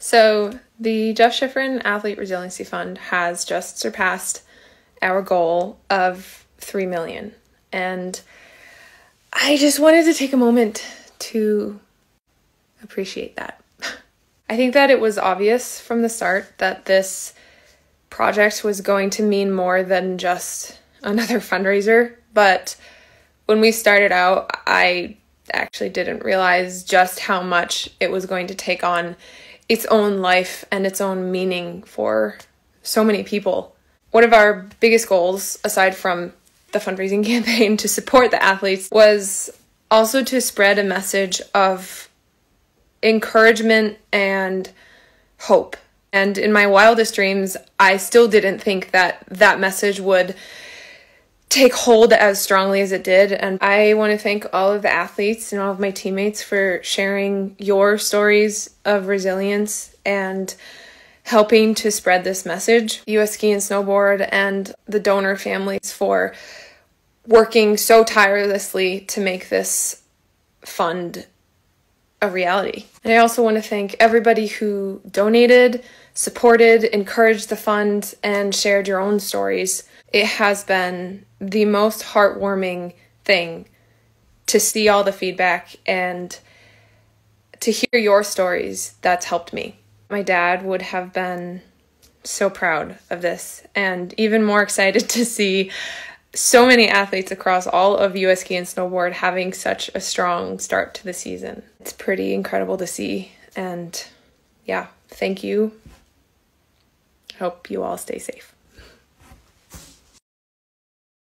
So, the Jeff Shiffrin Athlete Resiliency Fund has just surpassed our goal of 3 million. And I just wanted to take a moment to appreciate that. I think that it was obvious from the start that this project was going to mean more than just another fundraiser, but when we started out, I actually didn't realize just how much it was going to take on its own life and its own meaning for so many people. One of our biggest goals, aside from the fundraising campaign to support the athletes, was also to spread a message of encouragement and hope. And in my wildest dreams, I still didn't think that that message would take hold as strongly as it did. And I want to thank all of the athletes and all of my teammates for sharing your stories of resilience and helping to spread this message. US Ski and Snowboard and the donor families for working so tirelessly to make this fund a reality. And I also want to thank everybody who donated, supported, encouraged the fund, and shared your own stories. It has been the most heartwarming thing to see all the feedback and to hear your stories that's helped me. My dad would have been so proud of this and even more excited to see so many athletes across all of US ski and snowboard having such a strong start to the season. It's pretty incredible to see and yeah, thank you. Hope you all stay safe.